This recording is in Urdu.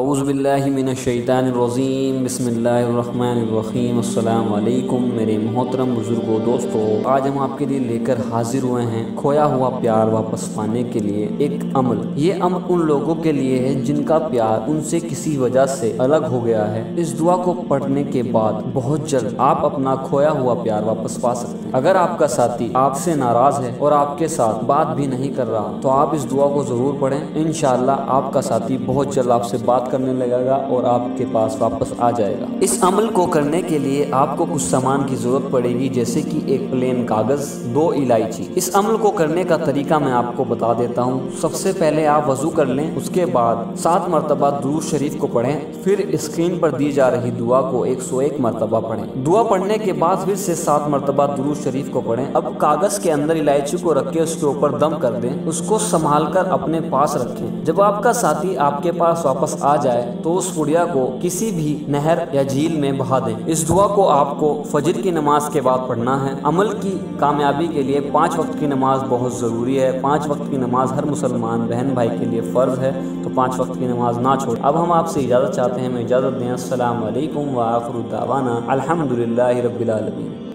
اعوذ باللہ من الشیطان الرجیم، بسم اللہ الرحمن الرحیم، السلام علیکم میرے محترم بزرگوں دوستو آج ہم آپ کے لیے لے کر حاضر ہوئے ہیں کھویا ہوا پیار واپس پانے کے لیے ایک عمل۔ یہ عمل ان لوگوں کے لیے ہے جن کا پیار ان سے کسی وجہ سے الگ ہو گیا ہے۔ اس دعا کو پڑھنے کے بعد بہت جلد آپ اپنا کھویا ہوا پیار واپس پا سکتے ہیں۔ اگر آپ کا ساتھی آپ سے ناراض ہے اور آپ کے ساتھ بات بھی نہیں کر رہا، تو آپ اس دعا کو ضرور پڑھیں۔ انشاءاللہ آپ کا ساتھی بہت جلد آپ سے بات کرنے لگے گا اور آپ کے پاس واپس آ جائے گا۔ اس عمل کو کرنے کے لیے آپ کو کچھ سامان کی ضرورت پڑے گی، جیسے کہ ایک پلین کاغذ، دو الائچی۔ اس عمل کو کرنے کا طریقہ میں آپ کو بتا دیتا ہوں۔ سب سے پہلے آپ وضو کر لیں، اس کے بعد سات مرتبہ درود شریف کو پڑھیں، پھر اسکرین پر دی جا رہی دعا کو ایک سو ایک مرتبہ پڑھیں۔ دعا پڑھنے کے بعد پھر سے سات مرتبہ درود شریف کو پڑھیں۔ اب کاغذ کے اندر الائچی کو رکھ کے اس کے اوپر دم کر دیں، اس کو سنبھال کر اپنے پاس رکھیں۔ جب آپ کا ساتھی آپ کے پاس واپس آ جائے تو اس پڑیا کو کسی بھی نہر یا جھیل میں بہا دیں اس دعا کو آپ کو فجر کی نماز کے بعد پڑھنا ہے۔ عمل کی کامیابی کے لیے پانچ وقت کی نماز بہت ضروری ہے۔ پانچ وقت کی نماز ہر مسلمان بہن بھائی کے لیے فرض ہے۔ تو پانچ وقت کی نماز نہ چھوڑ۔ اب ہم آپ سے اجازت چاہتے ہیں میں اجازت دیں۔ السلام علیکم وآخر الدعوانا الحمد للہ رب العالمین۔